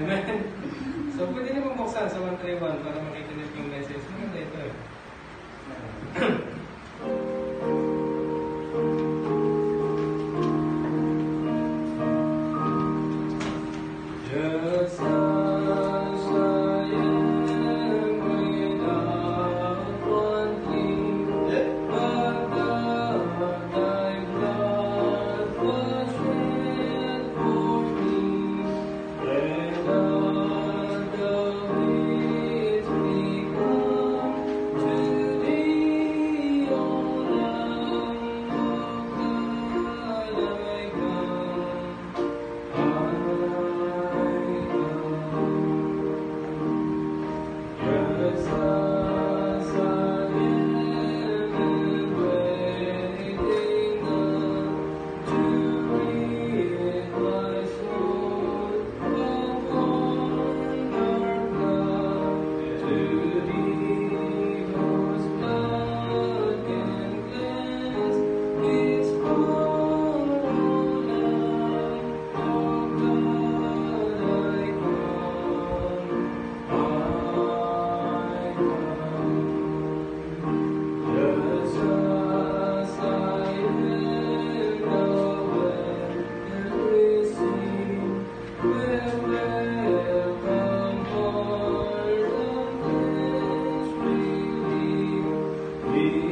Amen. So, pwede naman buksan sa 131 para makita niyo yung message. Maganda ito eh. Just Jesus. He